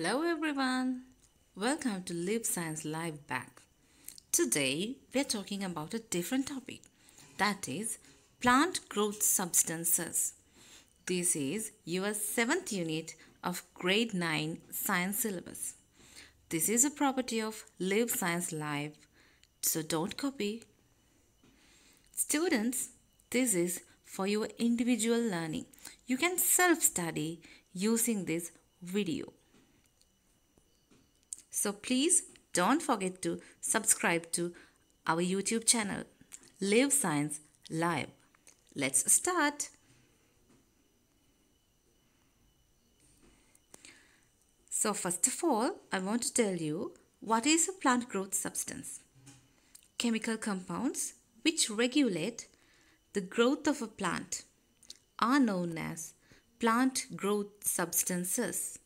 Hello everyone. Welcome to Live Science Live Back. Today we are talking about a different topic that is plant growth substances. This is your 7th unit of grade 9 science syllabus. This is a property of Live Science Live, so don't copy. Students, this is for your individual learning. You can self study using this video. So please don't forget to subscribe to our YouTube channel, Live Science Live. Let's start. So first of all, I want to tell you what is a plant growth substance. Chemical compounds which regulate the growth of a plant are known as plant growth substances.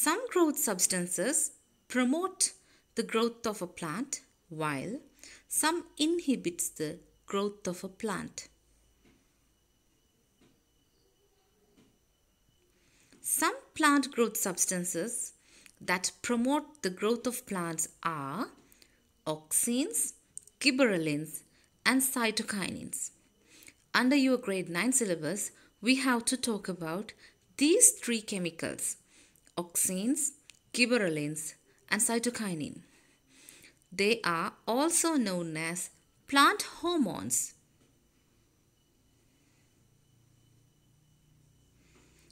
Some growth substances promote the growth of a plant while some inhibits the growth of a plant. Some plant growth substances that promote the growth of plants are auxins, gibberellins and cytokinins. Under your grade 9 syllabus, we have to talk about these three chemicals auxins, gibberellins, and cytokinin. They are also known as plant hormones.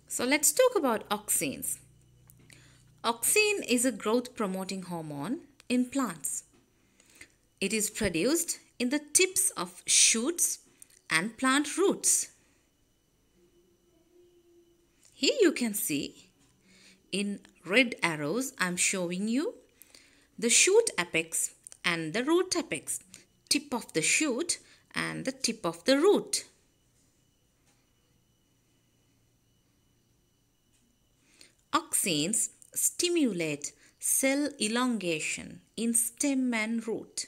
So let's talk about auxins. Auxin is a growth promoting hormone in plants. It is produced in the tips of shoots and plant roots. Here you can see in red arrows I'm showing you the shoot apex and the root apex, tip of the shoot and the tip of the root. Auxins stimulate cell elongation in stem and root.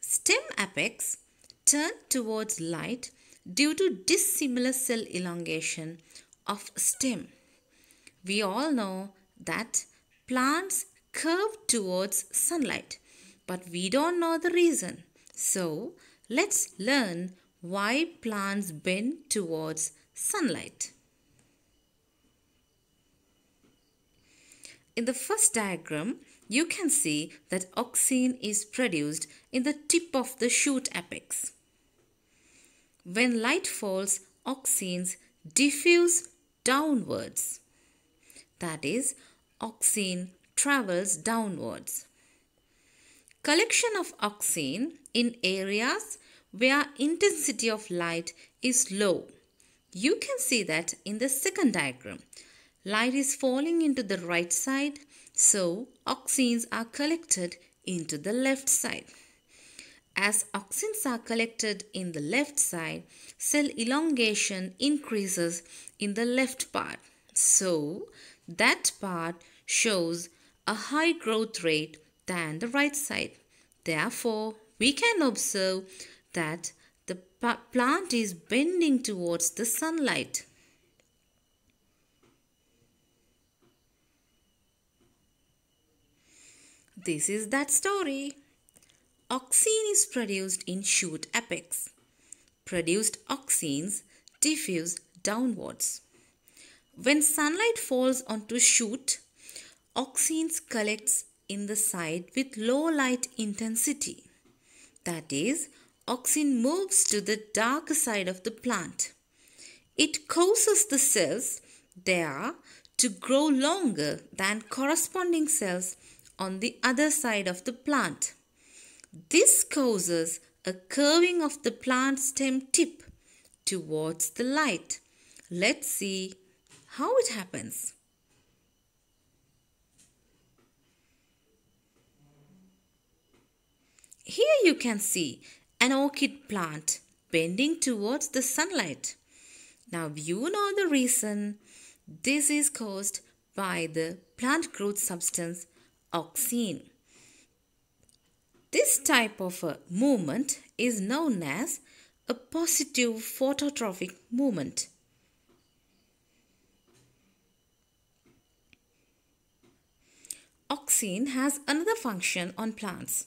Stem apex turn towards light due to dissimilar cell elongation of stem. We all know that plants curve towards sunlight, but we don't know the reason. So, let's learn why plants bend towards sunlight. In the first diagram, you can see that auxin is produced in the tip of the shoot apex. When light falls, auxins diffuse downwards. That is, auxin travels downwards. Collection of auxin in areas where intensity of light is low. You can see that in the second diagram. Light is falling into the right side, so auxins are collected into the left side. As auxins are collected in the left side, cell elongation increases in the left part. So, that part shows a high growth rate than the right side. Therefore, we can observe that the plant is bending towards the sunlight. This is that story. Auxin is produced in shoot apex. Produced auxins diffuse downwards. When sunlight falls onto shoot, auxins collects in the side with low light intensity. That is, auxin moves to the dark side of the plant. It causes the cells there to grow longer than corresponding cells on the other side of the plant. This causes a curving of the plant stem tip towards the light. Let's see how it happens. Here you can see an orchid plant bending towards the sunlight. Now you know the reason. This is caused by the plant growth substance auxin. This type of a movement is known as a positive phototropic movement. Auxin has another function on plants.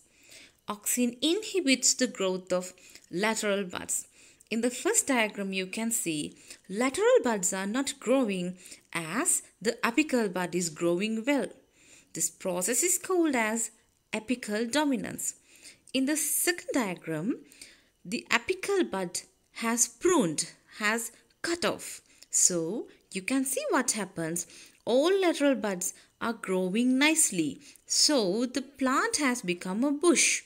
Auxin inhibits the growth of lateral buds. In the first diagram you can see lateral buds are not growing as the apical bud is growing well. This process is called as apical dominance. In the second diagram, the apical bud has pruned, has cut off. So you can see what happens. All lateral buds are growing nicely. So the plant has become a bush.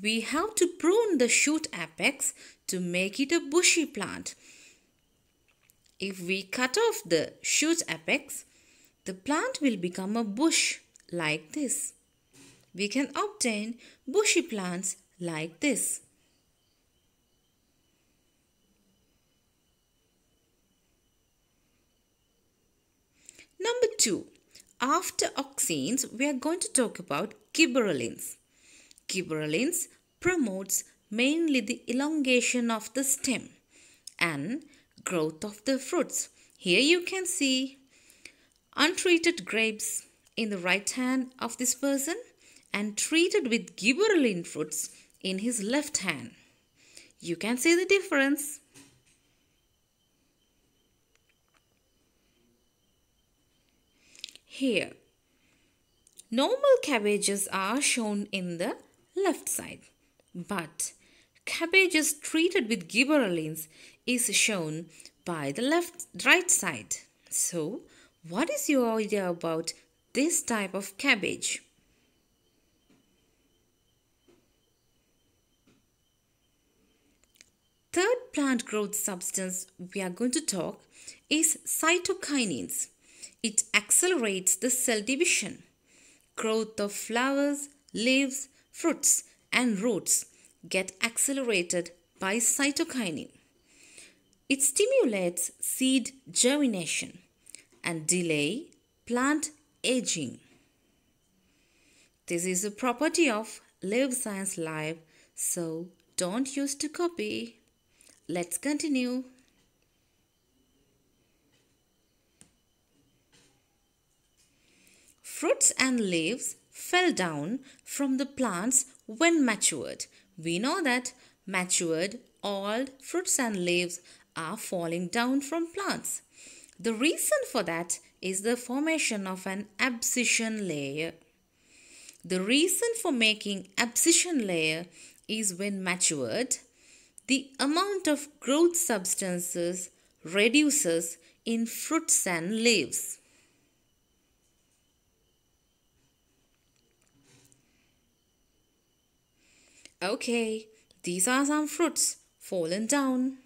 We have to prune the shoot apex to make it a bushy plant. If we cut off the shoot apex, the plant will become a bush like this. We can obtain bushy plants like this. Number 2. After auxins, we are going to talk about gibberellins. Gibberellins promotes mainly the elongation of the stem and growth of the fruits. Here you can see untreated grapes in the right hand of this person and treated with gibberellin fruits in his left hand. You can see the difference. Here, normal cabbages are shown in the left side, but cabbages treated with gibberellins is shown by the left right side. So, what is your idea about this type of cabbage? Third plant growth substance we are going to talk is cytokinins. It accelerates the cell division, growth of flowers, leaves, fruits and roots get accelerated by cytokinin. It stimulates seed germination and delay plant aging. This is a property of Live Science Live, so don't use to copy. Let's continue. Fruits and leaves fell down from the plants when matured. We know that matured old fruits and leaves are falling down from plants. The reason for that is the formation of an abscission layer. The reason for making abscission layer is when matured, the amount of growth substances reduces in fruits and leaves. Okay, these are some fruits fallen down.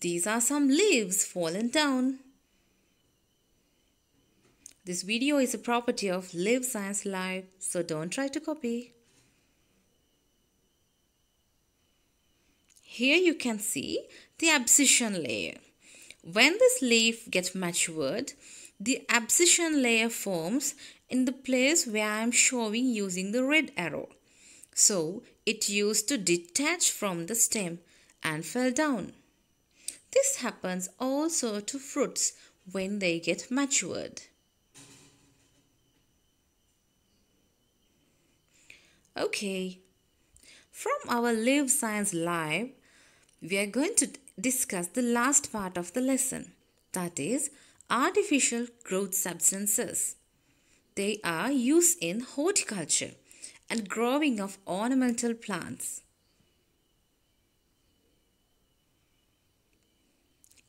These are some leaves fallen down. This video is a property of Live Science Live, so don't try to copy. Here you can see the abscission layer. When this leaf gets matured, the abscission layer forms in the place where I am showing using the red arrow. So it used to detach from the stem and fell down. This happens also to fruits when they get matured. Okay, from our Live Science Live, we are going to discuss the last part of the lesson that is artificial growth substances. They are used in horticulture and growing of ornamental plants.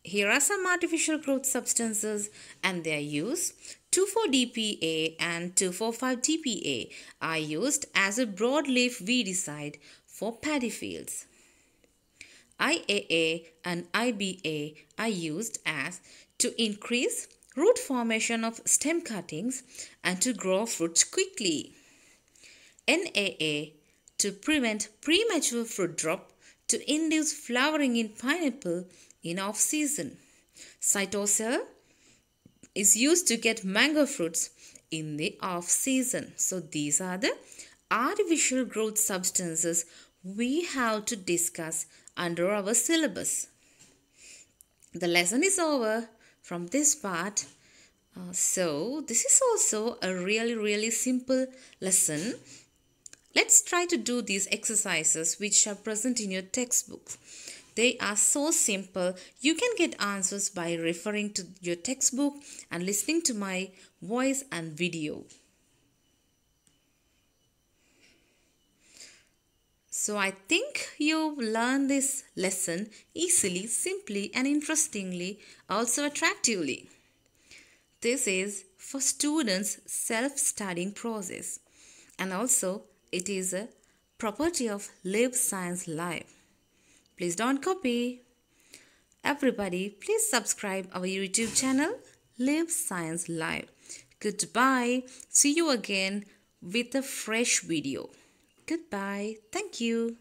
Here are some artificial growth substances and their use. 2,4-DPA and 2,4,5-DPA are used as a broadleaf weedicide for paddy fields. IAA and IBA are used as to increase root formation of stem cuttings and to grow fruits quickly. NAA to prevent premature fruit drop to induce flowering in pineapple in off season. Cytocel is used to get mango fruits in the off season. So these are the artificial growth substances we have to discuss under our syllabus. The lesson is over from this part. Uh, so this is also a really really simple lesson. Let's try to do these exercises which are present in your textbooks. They are so simple. You can get answers by referring to your textbook and listening to my voice and video. So I think you've learned this lesson easily, simply and interestingly, also attractively. This is for students self-studying process and also it is a property of Live Science Live. Please don't copy. Everybody, please subscribe our YouTube channel Live Science Live. Goodbye. See you again with a fresh video. Goodbye. Thank you.